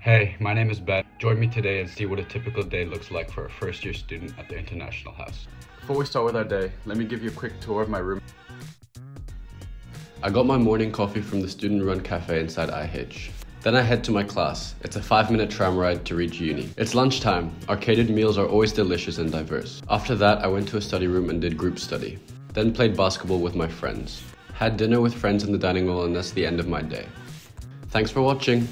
Hey, my name is Ben. Join me today and see what a typical day looks like for a first year student at the International House. Before we start with our day, let me give you a quick tour of my room. I got my morning coffee from the student run cafe inside IH. Then I head to my class. It's a 5 minute tram ride to reach uni. It's lunchtime. Our catered meals are always delicious and diverse. After that, I went to a study room and did group study. Then played basketball with my friends. Had dinner with friends in the dining hall and that's the end of my day. Thanks for watching.